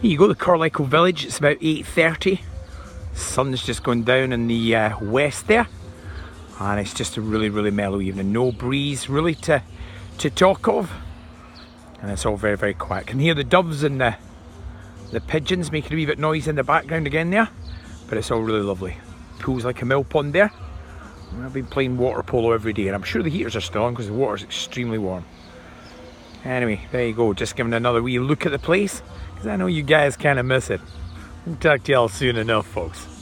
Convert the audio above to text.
Here you go, the Corralejo Village. It's about 8.30. Sun's just going down in the uh, west there. And it's just a really, really mellow evening. No breeze really to, to talk of. And it's all very, very quiet. Can hear the doves and the, the pigeons making a wee bit of noise in the background again there. But it's all really lovely. Pools like a mill pond there. I've been playing water polo every day and I'm sure the heaters are still on because the water's extremely warm. Anyway, there you go, just giving another wee look at the place because I know you guys kind of miss it. We'll talk to y'all soon enough, folks.